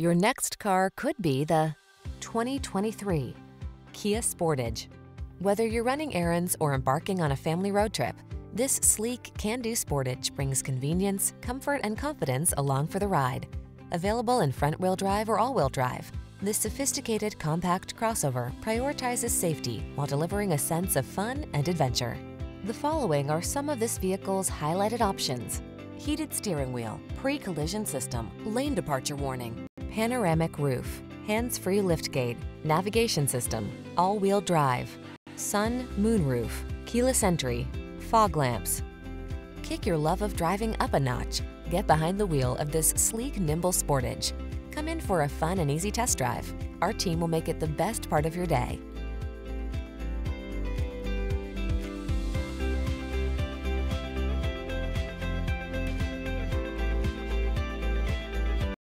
Your next car could be the 2023 Kia Sportage. Whether you're running errands or embarking on a family road trip, this sleek, can-do Sportage brings convenience, comfort, and confidence along for the ride. Available in front-wheel drive or all-wheel drive, this sophisticated compact crossover prioritizes safety while delivering a sense of fun and adventure. The following are some of this vehicle's highlighted options. Heated steering wheel, pre-collision system, lane departure warning, panoramic roof, hands-free liftgate, navigation system, all-wheel drive, sun, moonroof, keyless entry, fog lamps. Kick your love of driving up a notch. Get behind the wheel of this sleek, nimble Sportage. Come in for a fun and easy test drive. Our team will make it the best part of your day.